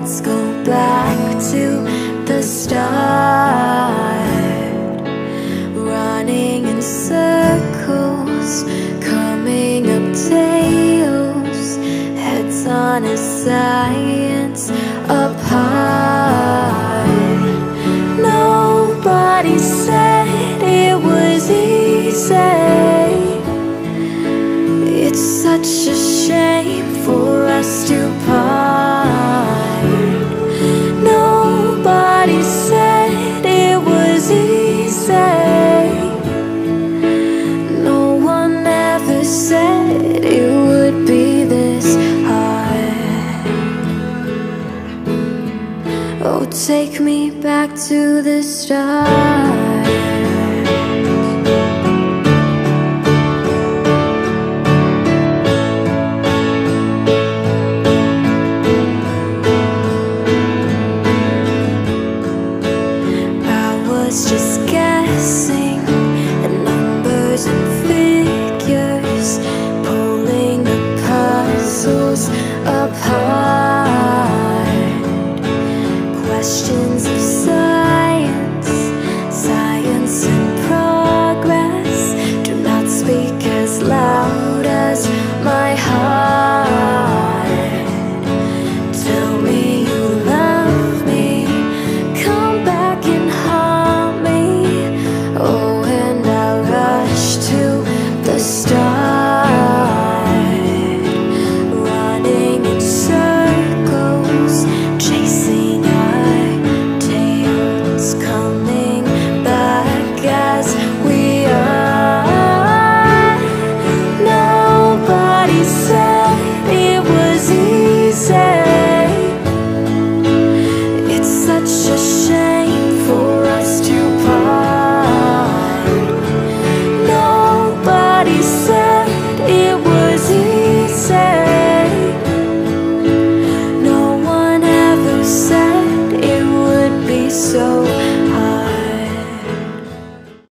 let's go back to the start. Running in circles, coming up tails, heads on a science apart. Nobody said it was easy. It's such a shame for us to part. Take me back to the start. I was just guessing question.